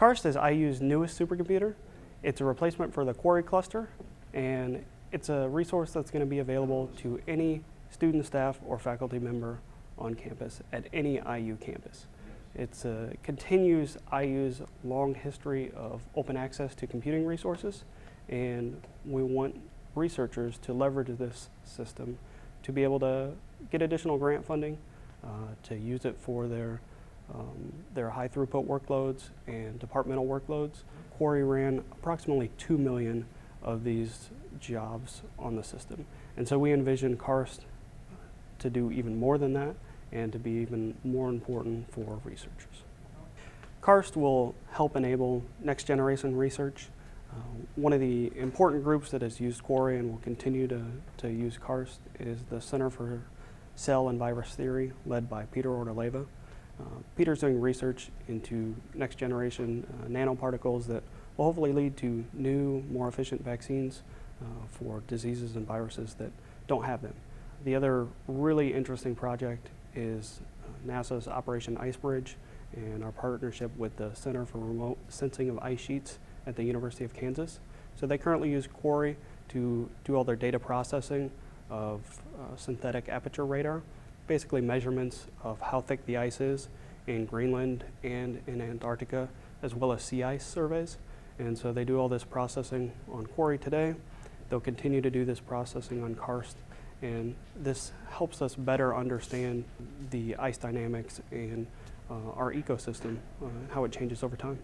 Karst is IU's newest supercomputer. It's a replacement for the Quarry cluster, and it's a resource that's going to be available to any student, staff, or faculty member on campus at any IU campus. It continues IU's long history of open access to computing resources, and we want researchers to leverage this system to be able to get additional grant funding, uh, to use it for their, um, their high throughput workloads and departmental workloads. Quarry ran approximately 2 million of these jobs on the system. And so we envision Karst to do even more than that and to be even more important for researchers. Karst will help enable next generation research. Uh, one of the important groups that has used Quarry and will continue to, to use Karst is the Center for Cell and Virus Theory, led by Peter Ortoleva. Uh, Peter's doing research into next generation uh, nanoparticles that will hopefully lead to new, more efficient vaccines uh, for diseases and viruses that don't have them. The other really interesting project is NASA's Operation Icebridge and our partnership with the Center for Remote Sensing of Ice Sheets at the University of Kansas. So they currently use Quarry to do all their data processing of uh, synthetic aperture radar, basically measurements of how thick the ice is in Greenland and in Antarctica, as well as sea ice surveys. And so they do all this processing on Quarry today. They'll continue to do this processing on Karst and this helps us better understand the ice dynamics and uh, our ecosystem, uh, how it changes over time.